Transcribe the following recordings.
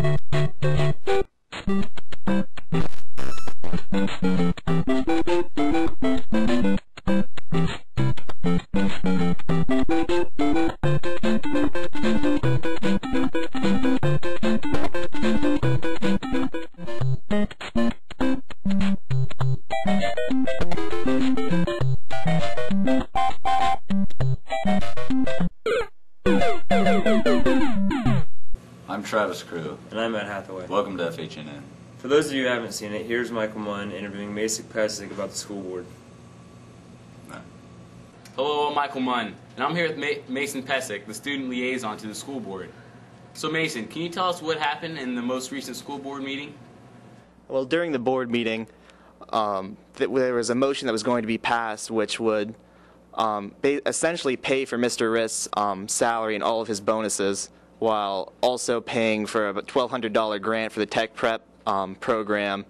I'm Travis Crew. And I'm Matt Hathaway. Welcome to FHNN. For those of you who haven't seen it, here's Michael Munn interviewing Mason Pesek about the school board. Hello, I'm Michael Munn, and I'm here with Ma- Mason Pesek, the student liaison to the school board. So, Mason, can you tell us what happened in the most recent school board meeting? Well, during the board meeting, um, th- there was a motion that was going to be passed which would um, ba- essentially pay for Mr. Rist's um, salary and all of his bonuses while also paying for a $1,200 grant for the tech prep um, program,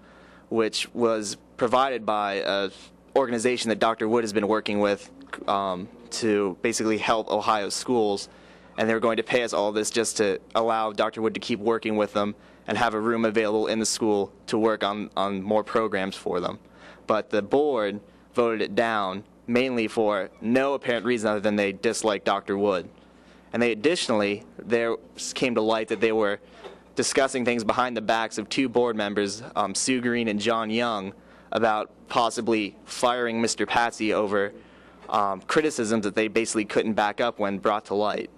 which was provided by an organization that Dr. Wood has been working with um, to basically help Ohio schools. And they were going to pay us all this just to allow Dr. Wood to keep working with them and have a room available in the school to work on, on more programs for them. But the board voted it down mainly for no apparent reason other than they disliked Dr. Wood. And they additionally, there came to light that they were discussing things behind the backs of two board members, um, Sue Green and John Young, about possibly firing Mr. Patsy over um, criticisms that they basically couldn't back up when brought to light.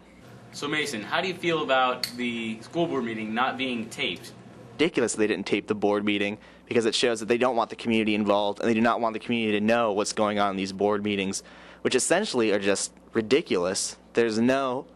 So, Mason, how do you feel about the school board meeting not being taped? ridiculous they didn't tape the board meeting because it shows that they don't want the community involved and they do not want the community to know what's going on in these board meetings, which essentially are just ridiculous. There's no,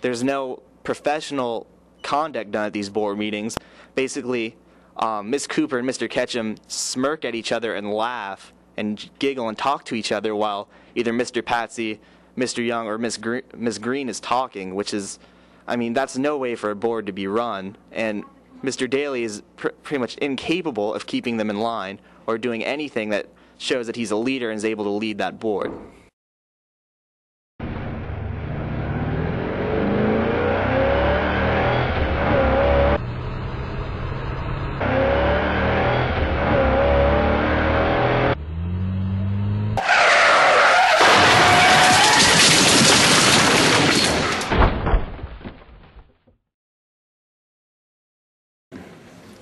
there's no professional conduct done at these board meetings. Basically, um, Ms. Cooper and Mr. Ketchum smirk at each other and laugh and giggle and talk to each other while either Mr. Patsy, Mr. Young, or Ms. Gre-. Green is talking, which is, I mean, that's no way for a board to be run. And Mr. Daly is pr- pretty much incapable of keeping them in line or doing anything that shows that he's a leader and is able to lead that board.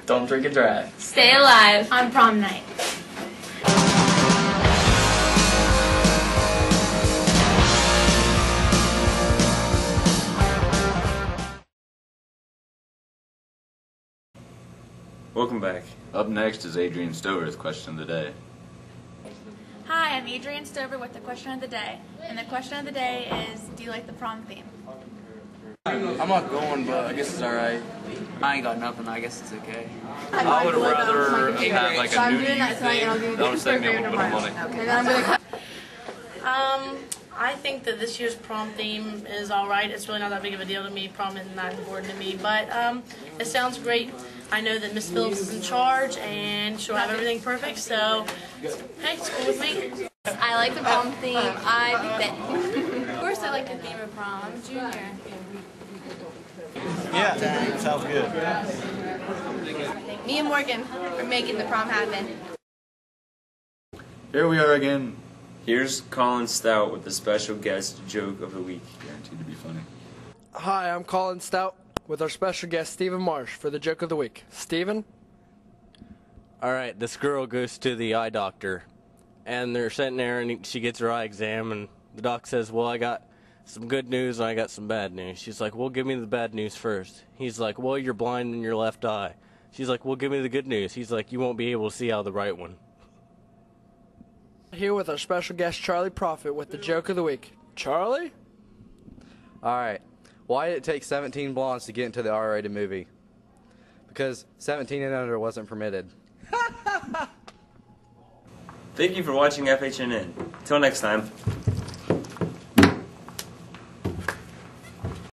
Don't drink and drive. Stay alive on prom night. Welcome back. Up next is Adrian Stover's Question of the Day. Hi, I'm Adrian Stover with the question of the day. And the question of the day is Do you like the prom theme? I'm not going, but I guess it's alright. I ain't got nothing. I guess it's okay. I would rather have like a nudity thing. I was thinking a little bit of money. Okay. Um, I think that this year's prom theme is all right. It's really not that big of a deal to me. Prom is not important to me, but um, it sounds great. I know that Miss Phillips is in charge, and she'll have everything perfect. So, hey, it's cool with me. I like the prom theme. I think that. Of course, I like the theme of prom. I'm junior. Yeah, sounds good. Me and Morgan are making the prom happen. Here we are again. Here's Colin Stout with the special guest joke of the week. Guaranteed to be funny. Hi, I'm Colin Stout with our special guest Stephen Marsh for the joke of the week. Stephen? All right, this girl goes to the eye doctor, and they're sitting there, and she gets her eye exam, and the doc says, "Well, I got some good news, and I got some bad news." She's like, "Well, give me the bad news first. He's like, "Well, you're blind in your left eye." She's like, "Well, give me the good news." He's like, "You won't be able to see out of the right one." Here with our special guest Charlie Prophet with the joke of the week. Charlie? All right. Why did it take 17 blondes to get into the R-rated movie? Because 17 and under wasn't permitted. Thank you for watching FHNN. Till next time.